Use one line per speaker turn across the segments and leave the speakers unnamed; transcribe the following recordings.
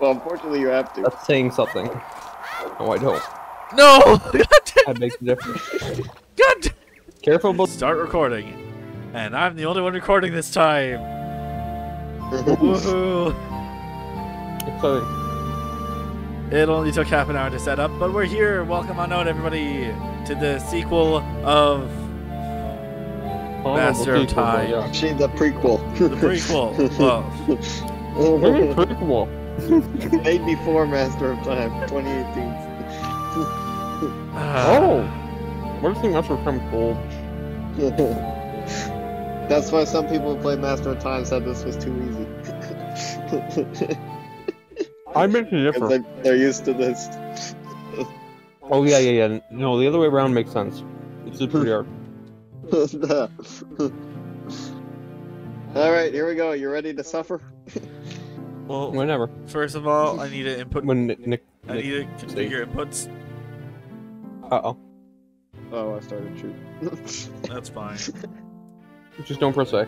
Well, unfortunately, you have to.
That's saying something. No, I don't.
No! God
That makes a difference.
God
Careful, but
Start recording. And I'm the only one recording this time. Woohoo!
exciting.
It only took half an hour to set up, but we're here. Welcome on out, everybody, to the sequel of
Oh,
Master of
the sequel,
Time.
Actually, the prequel.
the prequel. well,
prequel.
Made before Master of Time, 2018.
uh,
Oh! What if the Master of Time gold?
That's why some people who play Master of Time said this was too easy.
I beg to
Because
differ.
they, they're used to this.
Oh yeah, yeah, yeah. No, the other way around makes sense. It's just pretty hard.
Alright, here we go. You ready to suffer?
Well,
Whenever.
first of all, I need to input.
When Nick, Nick,
I need to configure inputs.
uh oh,
Oh, I started shooting.
That's fine.
just don't press A.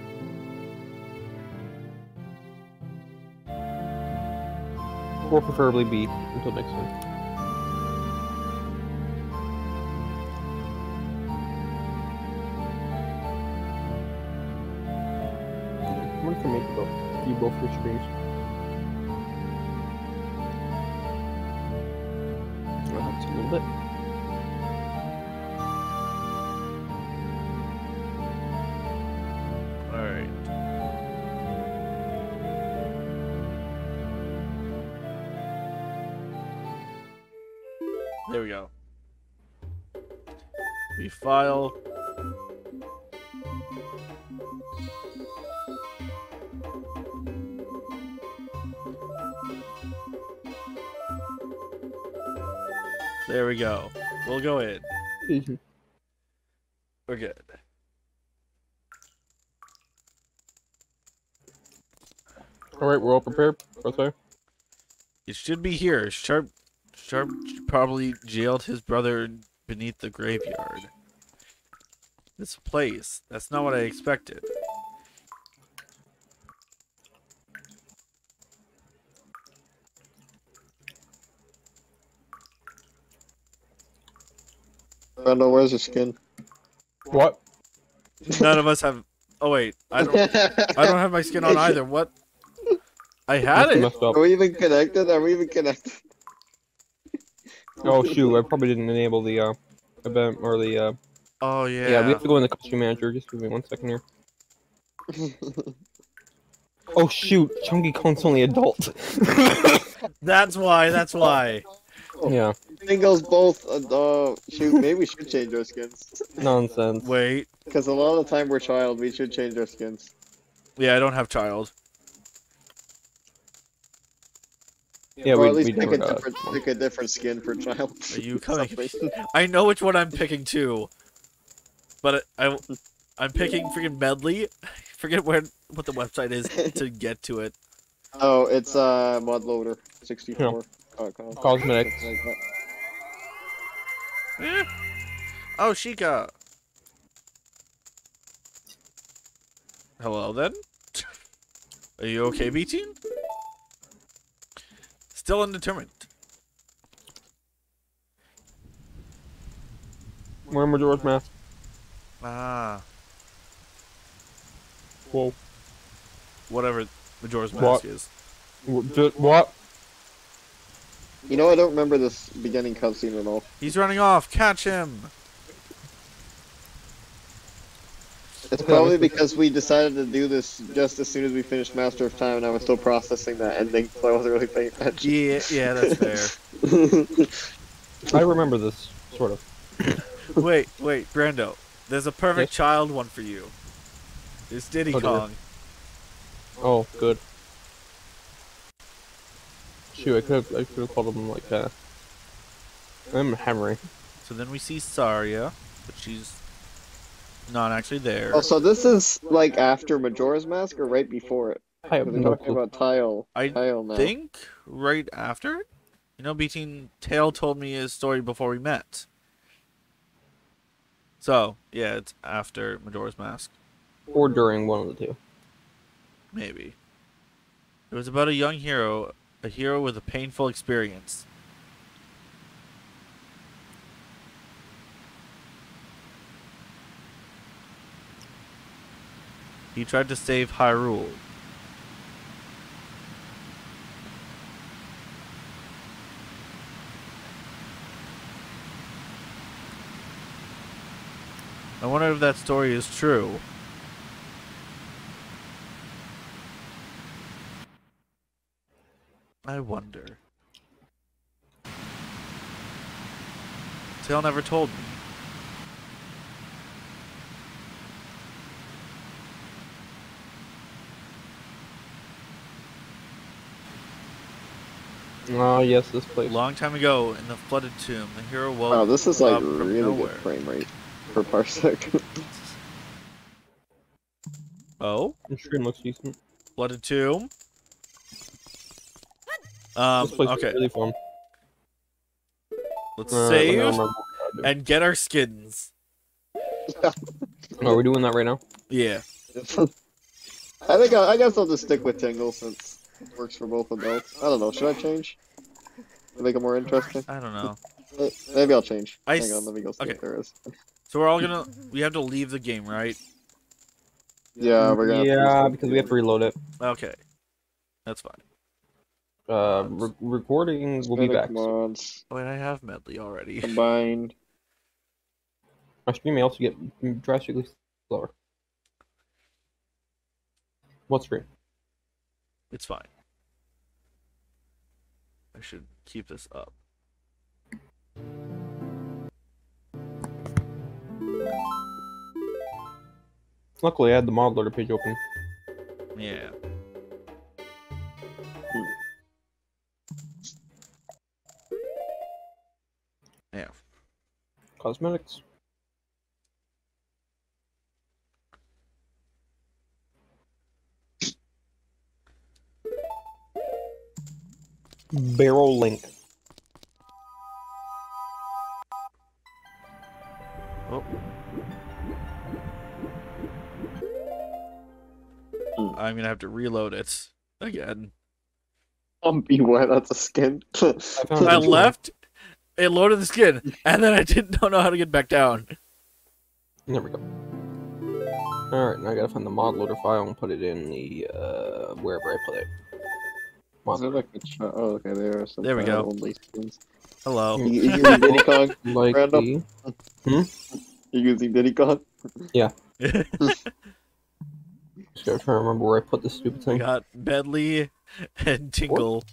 Or preferably B until next time. What if I make both? You both your screens.
File. There we go. We'll go in. Mm-hmm. We're good.
Alright, we're all prepared. Press A.
It should be here. Sharp, Sharp probably jailed his brother beneath the graveyard. This place. That's not what I expected.
I know, where's your skin?
What?
None of us have. Oh wait, I don't. I don't have my skin on either. What? I had it.
Are we even connected? Are we even connected?
Oh shoot, I probably didn't enable the uh event or the uh
Oh yeah.
yeah, we have to go in the costume manager. Just give me one second here. Oh shoot, Chunky Kong's only adult.
That's why. That's why.
yeah,
Singles both. Uh, shoot, maybe we should change our skins.
nonsense.
Wait.
Because a lot of the time we're child, we should change our skins.
Yeah, I don't have child.
Yeah,
or
we,
at least
we
pick a different, pick a different skin for child.
Are you coming? I know which one I'm picking too. But I, I I'm picking freaking medley. Forget where what the website is to get to it.
oh, it's uh modloader 64. dot com.
Cosmetics.
Something like that.
Eh. Oh, Sheikah. Hello, then. Are you okay, B team? Still undetermined.
Where Majora's Mask?
Ah,
Whoa.
whatever Majora's Mask
What?
is.
Wh- What?
You know, I don't remember this beginning cutscene at all.
He's running off. Catch him.
It's probably because we decided to do this just as soon as we finished Master of Time, and I was still processing that ending, so I wasn't really paying attention.
Yeah, yeah, that's fair.
I remember this, sort of.
wait, wait, Brando. There's a perfect
Yes?
child one for you. It's Diddy
Oh, dear.
Kong.
Oh, good. Shoot, I could have, I could have called him like uh I'm Henry.
So then we see Saria, but she's not actually there.
oh, so this is like after Majora's Mask or right before it?
I have
We're
no
talking
clue.
about Tile.
I
Tile now.
think right after. You know, between Tail told me his story before we met. So yeah, it's after Majora's Mask,
Or during one of the two.
maybe. It was about a young hero A hero with a painful experience. He tried to save Hyrule. I wonder if that story is true. I wonder. Tail never told me.
Oh yes, this place.
Long time ago, in the flooded tomb, the hero woke
Wow, this is like
up
really
nowhere.
good frame rate per parsec.
Oh,
The screen looks decent.
flooded tomb. Um.
This place
Okay,
really fun.
let's
Uh,
save
remember what I gotta
and get our skins.
do. Oh, are we doing that right now?
Yeah.
I think I, I guess I'll just stick with Tingle since it works for both adults. I don't know. Should I change? Make it more interesting?
I don't know.
Maybe I'll change.
I
Hang on, let me go see
okay.
if there is.
So we're all gonna. We have to leave the game, right?
Yeah, we're gonna.
Yeah, because we have to reload it.
Okay. That's fine.
Uh, re- recording will be back.
Mods
Wait, I have medley already.
combined.
My stream may also get drastically slower. What stream?
It's fine. I should keep this up.
Luckily, I had the mod loader page open.
Yeah. Yeah.
Cosmetics. Barrel link.
I'm gonna have to reload it again.
Um, beware, that's a skin.
found
I left, it loaded the skin, and then I didn't know how to get back down.
There we go. Alright, now I gotta find the mod loader file and put it in the, uh, wherever I put it. Mod
Is there like a oh, okay, there are some.
There we go.
Only skins.
Hello.
You, you using Diddy Kong?
like
Random.
the...
You using Diddy Kong?
Just gotta try to remember where I put this stupid
We
thing.
got Medley and Tingle.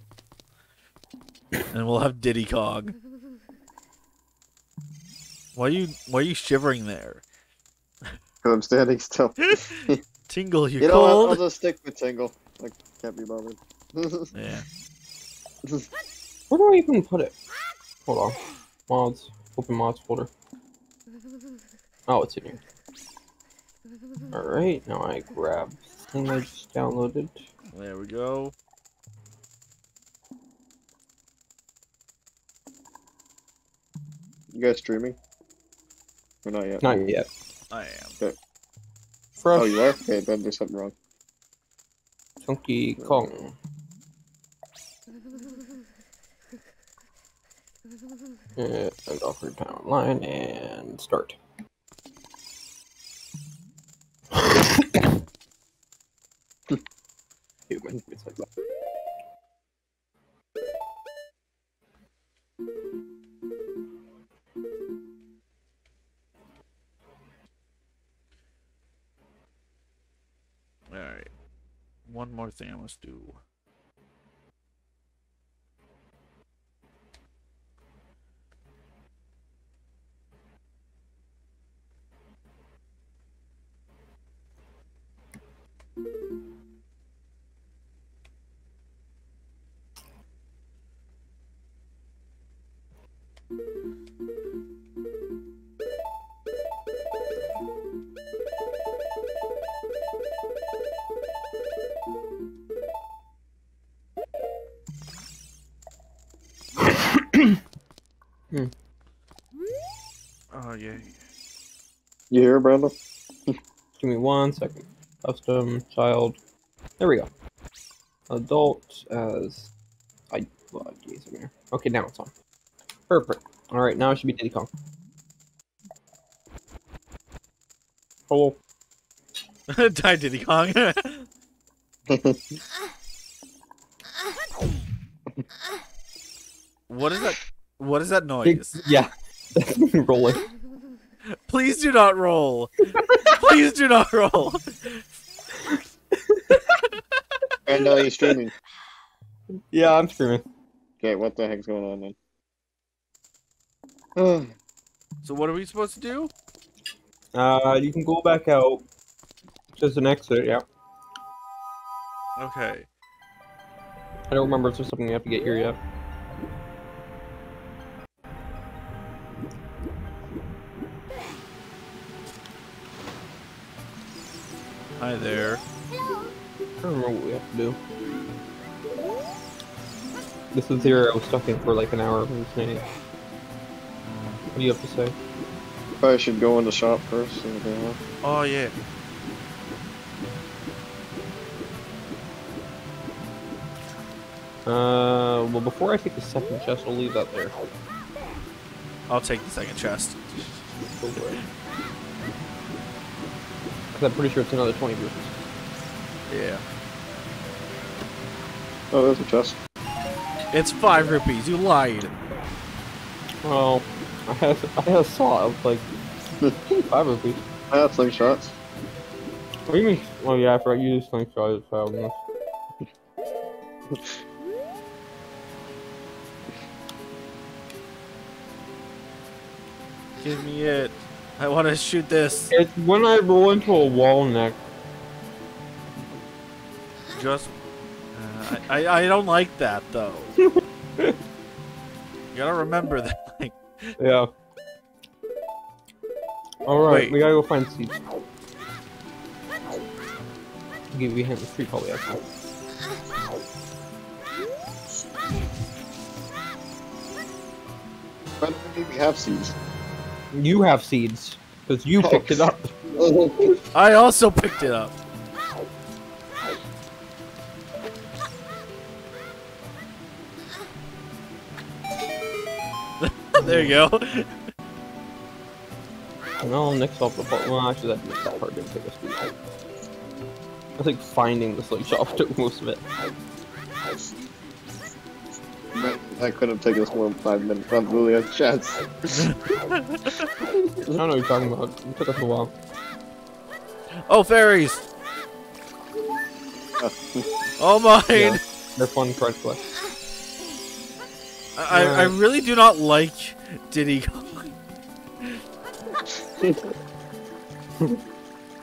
And we'll have Diddy Kong. Why are you why are you shivering there?
Because I'm standing still.
Tingle, you,
You know what? I'll
cold?
just stick with Tingle. I can't be bothered.
Yeah.
Where do I even put it? Hold on. Mods. Open mods folder. Oh, it's in here. Alright, now I grab the thing I just downloaded.
There we go.
you guys streaming? Or not yet?
Not yet.
I am.
Fresh
Oh, you are? Okay, then there's something wrong.
Chunky Kong. And offer time online and start. My it's like that.
Alright. One more thing I must do.
You hear, Brandon?
Give me one second. Custom child. There we go. Adult as I well, geez, over here. Okay, now it's on. Perfect. All right, now it should be Diddy Kong. Hello.
Die Diddy Kong. what is that? What is that noise?
Yeah. Rolling.
Please do not roll. Please do not roll.
and uh, he's streaming.
Yeah, I'm screaming.
Okay, what the heck's going on then?
So what are we supposed to do?
Uh, you can go back out. Just an exit, yeah.
Okay.
I don't remember if there's something you have to get here yet.
Hi there.
I don't remember what we have to do. This is here. I was stuck in for like an hour hallucinating. What do you have to say?
Probably should go in the shop first. and go on.
Oh yeah.
Uh, well, before I take the second chest, I'll leave that there.
I'll take the second chest.
Go for it. Because I'm pretty sure it's another 20 rupees.
Yeah.
Oh, there's a chest.
It's five rupees. You lied.
Well, I had I had a saw of like five rupees.
I have slingshots.
What do you mean? Oh yeah, I forgot you used slingshot as well. no.
Give me it. I want to shoot this.
It's when I roll into a wall neck.
Just. Uh, I, I I don't like that though. you gotta remember that. Like,
Yeah. Alright,
Wait.
we gotta go find seeds. Give you a hint, the tree probably has some.
Why do we have seeds?
You have seeds, because you
Oh.
picked it up.
I also picked it up. there you go.
No, next up the part. Well, actually, that next up part didn't take us too long. I think finding the slingshot took most of it.
That could have taken us more than five minutes. I'm Probably a chance.
I don't know what you're talking about. It took us a while.
Oh, fairies! Oh, mine!
Yeah. They're fun card collect.
I, I really do not like Diddy Kong.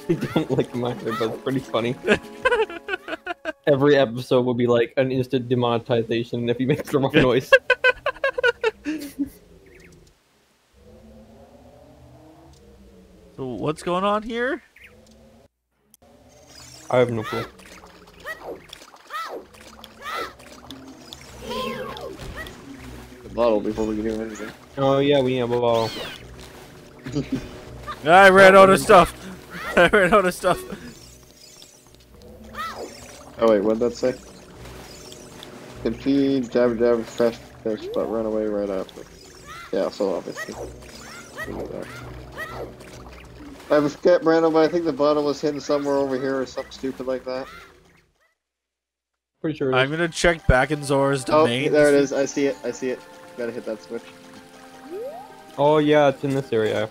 I don't like them either, but it's pretty funny. Every episode will be like an instant demonetization if you make the wrong noise.
So what's going on here?
I have no clue.
The bottle before we can do anything.
Oh yeah, we have a bottle.
I ran out of stuff. I ran out of stuff.
Oh wait, what'd that say? Compete, jab jab, fresh fish, but run away right after. Yeah, so obviously. We know that. I forget, Brandon, but I think the bottle was hidden somewhere over here or something stupid like that.
Pretty sure it
I'm gonna check back in Zora's domain.
Oh,
domain.
there it is. I see it. I see it. Gotta hit that switch.
Oh yeah, it's in this area.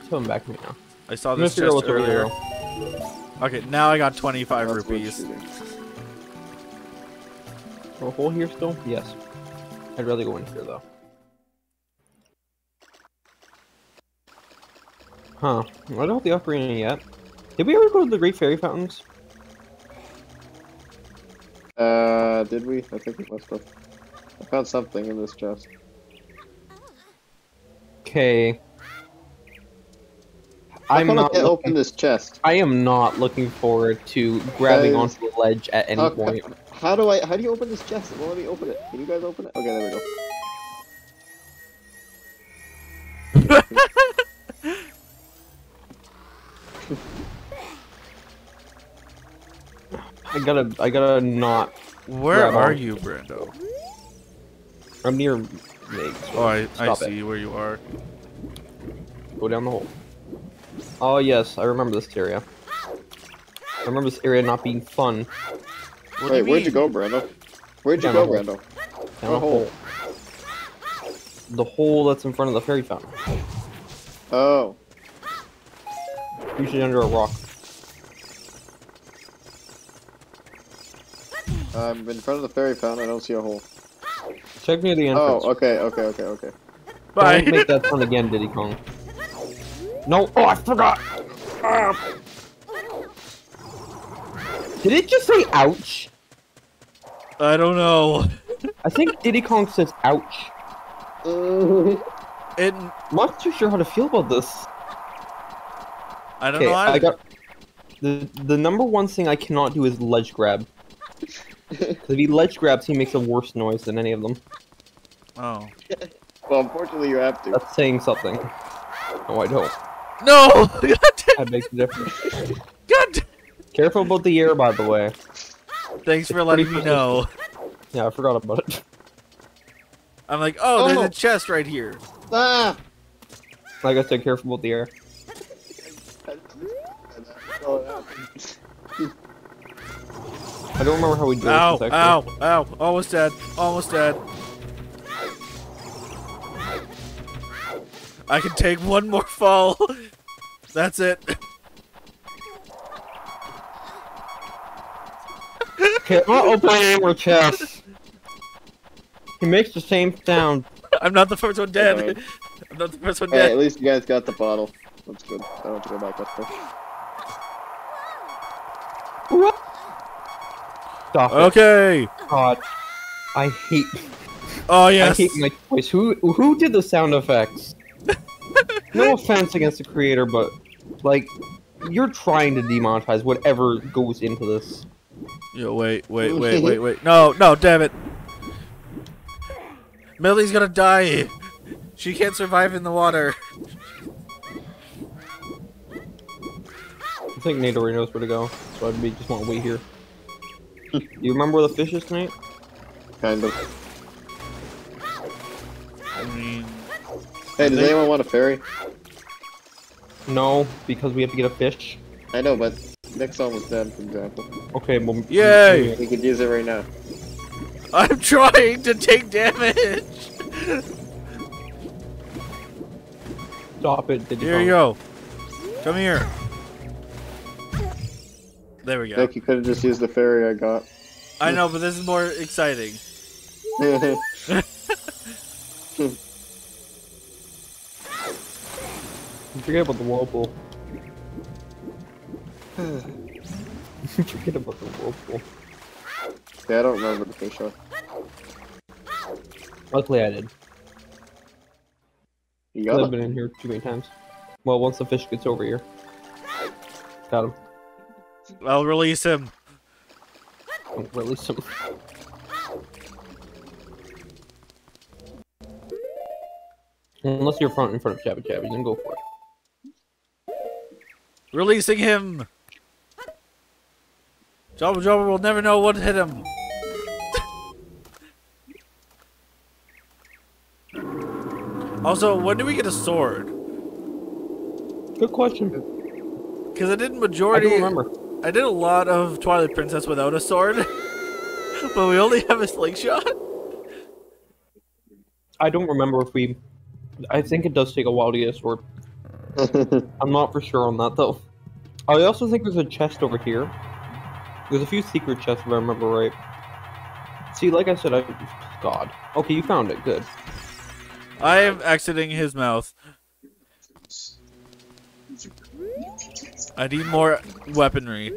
It's coming back to me now.
I saw this
figure out
just
what's
earlier.
there.
Okay, now I got 25
That's
rupees.
shooting.
A hole here still? Yes. I'd rather go in here though. Huh. I don't have the ocarina yet. Did we ever go to the Great Fairy Fountains?
Uh, did we? I think we must have. I found something in this chest.
Okay.
How
I'm
come I
not
can't
looking,
open this chest.
I am not looking forward to grabbing
Guys,
onto the ledge at any
How,
point.
how do I? How do you open this chest? Well, let me open it. Can you guys open it? Okay, there we go.
I gotta I gotta not
Where are
on.
you, Brando?
I'm near Meg.
Oh, I, I
Stop it.
see where you are.
Go down the hole. Oh yes, I remember this area. I remember this area not being fun.
What
Wait,
you
where'd you go, Brando? Where'd you
Down
go,
a hole.
Brando?
Down
A
a
hole.
hole. The hole that's in front of the fairy fountain.
Oh.
Usually under a rock.
I'm in front of the fairy fountain. I don't see a hole.
Check near the oh, entrance.
Oh, okay, okay, okay, okay.
Bye.
Don't make that sound again, Diddy Kong. No. Oh, I forgot. Ah. Did it just say ouch?
I don't know.
I think Diddy Kong says ouch.
It.
I'm not too sure how to feel about this.
I don't
Okay,
know.
I got the the number one thing I cannot do is ledge grab. if he ledge grabs, he makes a worse noise than any of them.
Oh.
well, unfortunately, you have to.
That's saying something. No, I don't.
No! God damn-
That makes a difference.
God damn-
Careful about the air, by the way.
Thanks for
It's
letting me know.
Yeah, I forgot about it.
I'm like, oh, there's
Oh.
a chest right here.
Ah!
Like I said, careful about the air. I don't remember how we do
Ow,
this.
ow, ow. Almost dead. Almost dead. I can take one more fall. That's it.
Okay, I'm not opening any more chests. He makes the same sound.
I'm not the first one dead.
Alright.
I'm not the first one
Hey, at least you guys got the bottle. That's good. I don't have to go back up there.
Stop it.
Okay.
God. I hate
Oh yes.
I hate my voice. Who who did the sound effects? No offense against the creator, but like you're trying to demonetize whatever goes into this.
Yo, wait, wait, wait, wait, wait. No, no, damn it. Millie's gonna die. She can't survive in the water.
I think Nate already knows where to go, so I'd be just want to wait here. you remember where the fish is, Nate?
Kind of. Hey, does anyone want a ferry?
No, because we have to get a fish.
I know, but next Nick's almost dead, for example.
Okay, well.
Yay!
We could use it right now.
I'm trying to take damage.
Stop it. Did
Here you go. Come here. There we go.
Nick, you could have just used the ferry I got.
I know, but this is more exciting.
Forget about the whirlpool. Hmm. Forget about the whirlpool.
yeah, I don't remember the fish one.
Luckily, I did.
You
I've been in here too many times. Well, once the fish gets over here. Got him.
I'll release him.
Don't Release him. Unless you're front in front of Jabu Jabu, then go for it.
Releasing him. Jabu Jabu will never know what hit him. also, when do we get a sword?
Good question.
Because I did majority.
I don't remember.
I did a lot of Twilight Princess without a sword, but we only have a slingshot.
I don't remember if we. I think it does take a while to get a sword. I'm not for sure on that though. I also think there's a chest over here. There's a few secret chests if I remember right. See, like I said, I. God. Okay, you found it. Good.
I am exiting his mouth. I need more weaponry.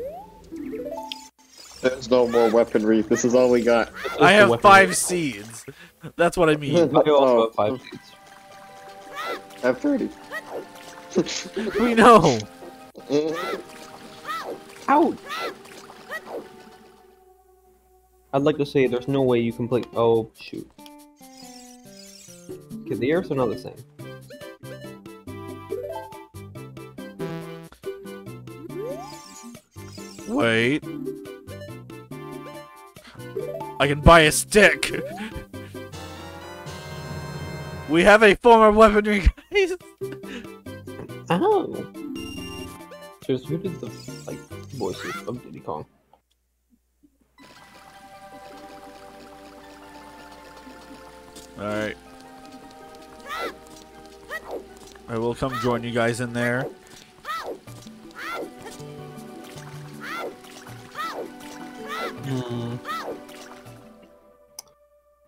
There's no more weaponry. This is all we got.
This is
I have five seeds. That's what I mean.
I also have five seeds.
I have 30.
we know.
Ouch! I'd like to say there's no way you complete. Oh shoot. Okay, the air's another thing.
Wait. I can buy a stick. we have a form of weaponry, guys.
Oh. Seriously, who did the like voices of Diddy Kong?
All right. I will come join you guys in there.
Hmm.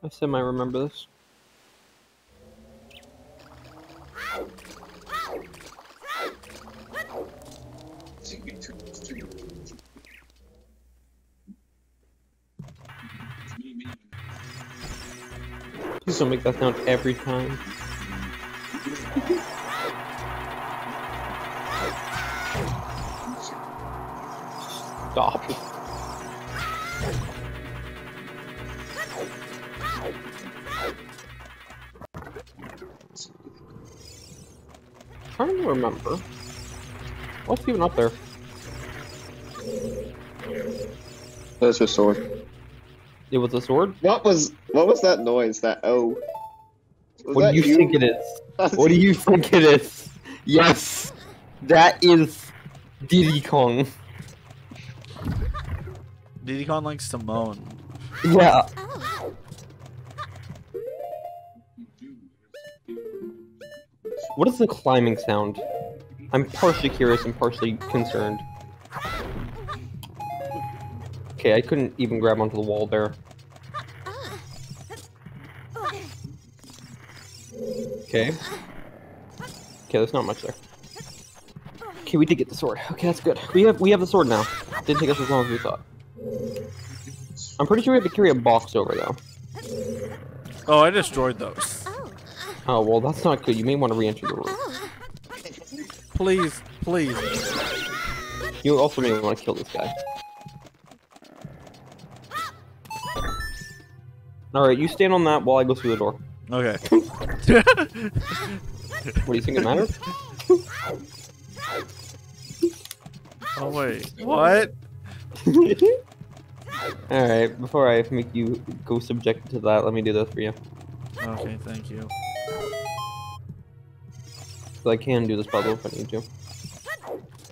I semi remember this. Make that sound every time. Stop. trying to remember. What's even up there?
That's your sword.
It was a sword?
What was what was that noise? That oh. Was
What
that
do you, think it is? What do you think it is? Yes! That is Diddy Kong.
Diddy Kong likes to moan.
Yeah. What is the climbing sound? I'm partially curious and partially concerned. Okay, I couldn't even grab onto the wall there. Okay. Okay, there's not much there. Okay, we did get the sword. Okay, that's good. We have we have the sword now. Didn't take us as long as we thought. I'm pretty sure we have to carry a box over though.
Oh, I destroyed those.
Oh well, that's not good. You may want to re-enter the room.
Please, please.
You also may want to kill this guy. All right, you stand on that while I go through the door.
Okay.
What do you think it matters?
oh wait. What?
All right, before I make you go subjected to that, let me do this for you.
Okay, thank you.
So I can do this puzzle if I need to.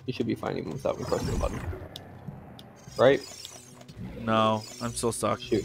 You should be fine even without me pressing the button. Right?
No, I'm still stuck.
Shoot.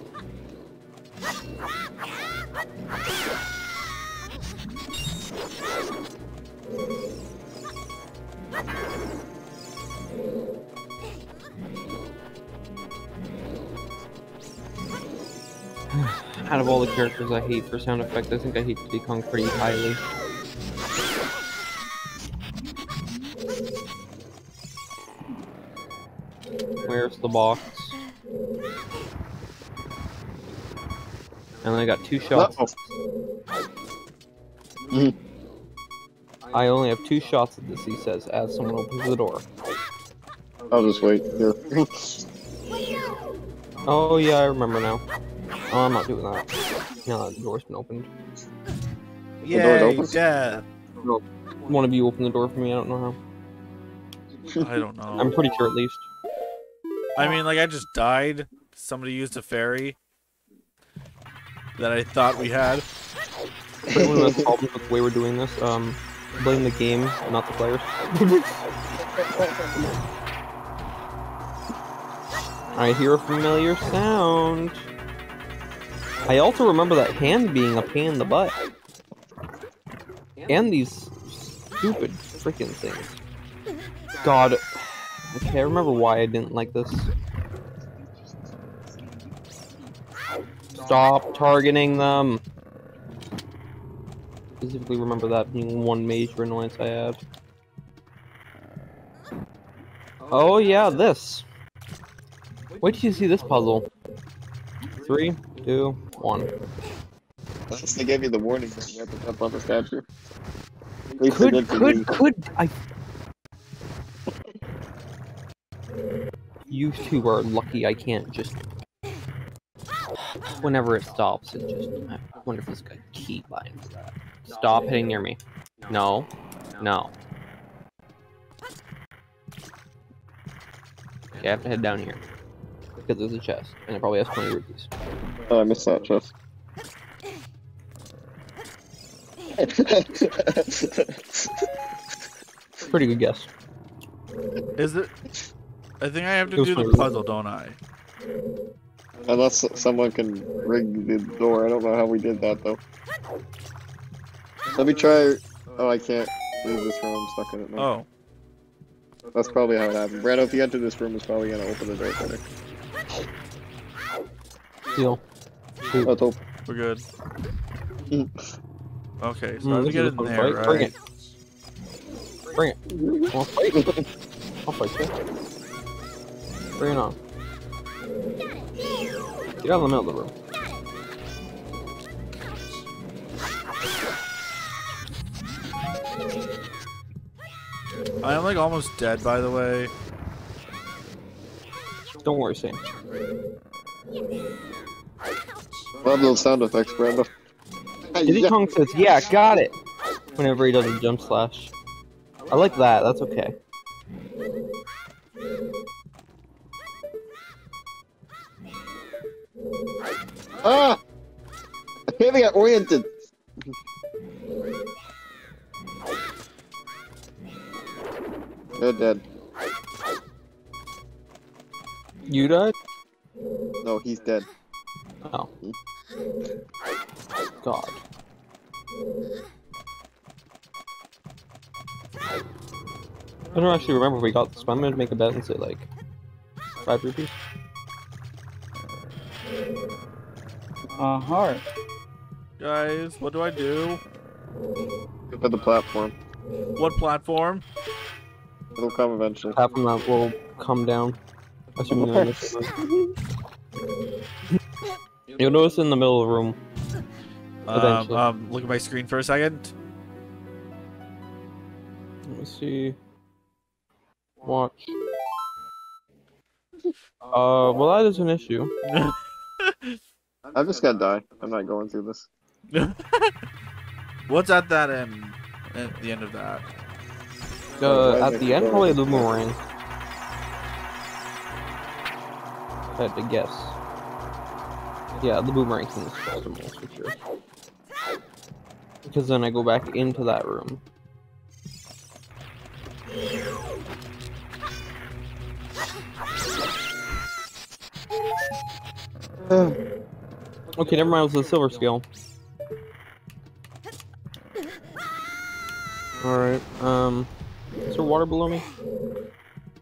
Out of all the characters I hate for sound effects, I think I hate Diddy Kong pretty highly. Where's the box? And I got two shots.
Mhm.
I only have two shots at this, he says, as someone opens the door.
I'll just wait here.
Oh yeah, I remember now. Oh, I'm not doing that. Now that the door's been opened.
Yay,
open?
One of you open the door for me, I don't know how.
I don't know.
I'm pretty sure at least.
I mean, like, I just died. Somebody used a fairy that I thought we had.
Anyone who has problems with the way we're doing this, um, blame the game, not the players. I hear a familiar sound. I also remember that hand being a pain in the butt. And these stupid freaking things. God. Okay, I remember why I didn't like this. Stop targeting them. Specifically remember that being one major annoyance I had. Oh yeah, this. Wait till you see this puzzle. Three, two, one.
Unless they gave you the warning that you have to jump on the statue. At
Could, could, could, I... You two are lucky I can't just. Whenever it stops, it just. I wonder if it's got key bind for that. Stop hitting near me. No. No. Okay, I have to head down here. Because there's a chest, and it probably has 20 rupees.
Oh, I missed that chest.
Pretty good guess.
Is it? I think I have to do the
funny.
puzzle, don't I?
Unless someone can rig the door. I don't know how we did that though. Let me try. Oh, I can't leave this room. I'm stuck in it now.
Oh,
That's probably how it happened. Brando, if you enter this room, it's probably gonna open the door for me.
Deal.
Oh, it's open.
we're good.
Mm.
Okay, so
Mm,
I have to get in
fun
there,
fight. Bring it. Bring it. I'll fight. I'll fight you. Bring it on. Get out of the middle of the room.
I am like almost dead, by the way.
Don't worry, Sam.
Love those sound effects, Brando.
Diddy
Yeah.
Kong says, "Yeah, got it." Whenever he does a jump slash, I like that. That's okay.
Ah! I can't get oriented. They're dead.
You died?
No, he's dead.
Oh. God. I don't actually remember if we got this, but I'm gonna make a bet and say like five rupees.
A heart.
Guys, what do I do?
For the platform.
What platform?
It'll come eventually.
Half of that will come down. Assuming I miss it. You'll notice in the middle of the room.
Um, um, look at my screen for a second.
Let me see. Watch. Uh, well, that is an issue.
I'm just gonna die. I'm not going through this.
What's at that end? At the end of that?
Uh, at the end,
door.
probably the boomerang. Had to guess. Yeah, the boomerang's in chest, I'm almost for sure. Because then I go back into that room. Okay, never mind, it was the silver scale. Alright, um... Is there water below me?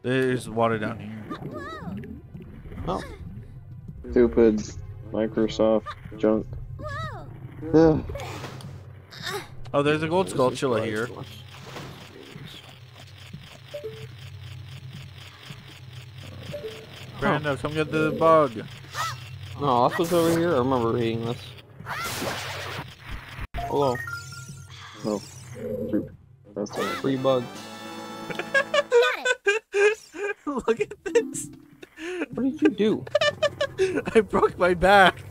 There's water down here.
Oh.
Stupid Microsoft junk. Yeah.
Oh, there's a gold skulltula here. Brando, come get the bug.
No, this was over here. I remember reading this. Hello,
Oh. Shoot. That's all.
free bug. Do?
I broke my back.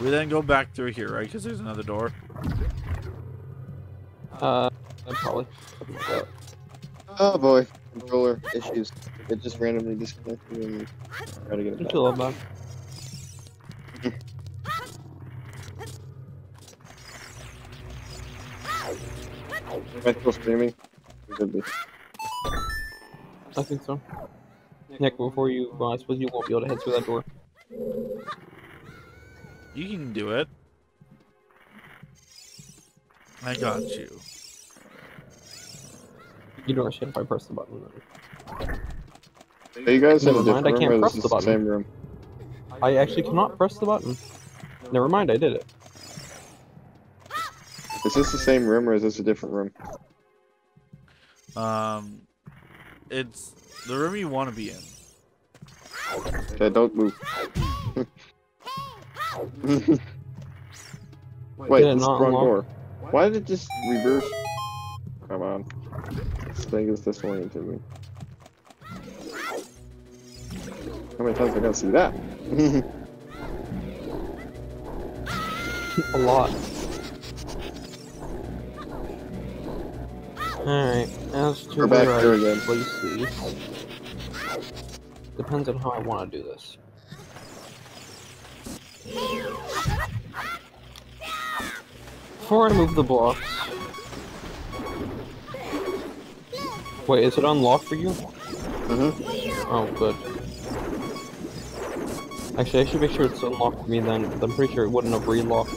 We then go back through here, right? Because there's another door.
Uh, probably. Something like that.
Oh boy. Controller issues. It just randomly disconnected and try to get it
Just
back.
a little bit.
Am I still streaming? Could be.
I think so. Nick, before you, well, I suppose you won't be able to head through that door.
You can do it. I got you.
You don't understand if I press the button.
Are you guys in a
Never mind,
different
I
room
can't
or
press the
the
button.
same room?
I actually cannot press the button. Never mind, I did it.
Is this the same room or is this a different room?
Um, it's the room you want to be in.
Okay, don't move. Wait,
Did it
wrong
unlock?
door. Why did it just reverse? Come on. This thing is disoriented me. How many times am I gonna see that?
A lot. Alright, as to
We're back
where
here
I
again.
place these. Depends on how I want to do this. Before I move the blocks. Wait, is it unlocked for you?
mm-hmm.
Oh, good. Actually, I should make sure it's unlocked for me then. I'm pretty sure it wouldn't have relocked.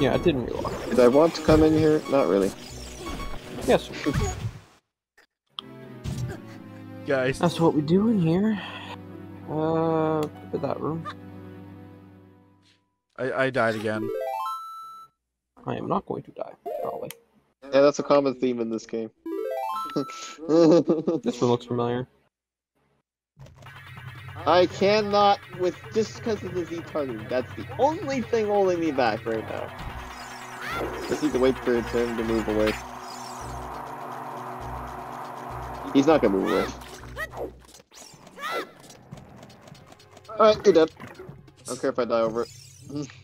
Yeah, it didn't relock.
Did I want to come in here? Not really.
Yes.
Guys,
That's what we do in here. Uh, for that room.
I, I died again.
I am not going to die, probably.
Yeah, that's a common theme in this game.
This one looks familiar.
I cannot with just because of the Z targeting. That's the only thing holding me back right now. Just need to wait for him to move away. He's not gonna move away. Alright, you're dead. I don't care if I die over it.